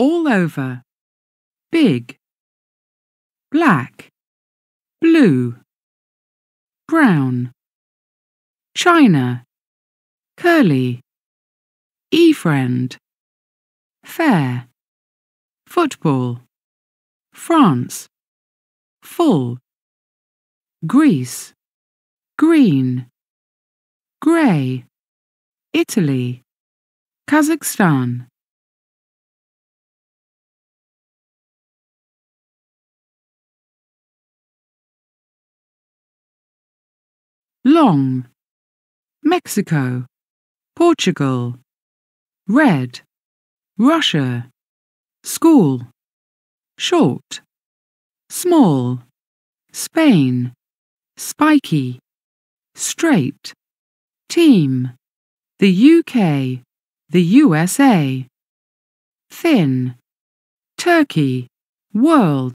all over, big, black, blue, brown, China, curly, e-friend, fair, football, France, full, Greece, green, grey, Italy, Kazakhstan. Long, Mexico, Portugal, red, Russia, school, short, small, Spain, spiky, straight, team, the UK, the USA, thin, Turkey, world,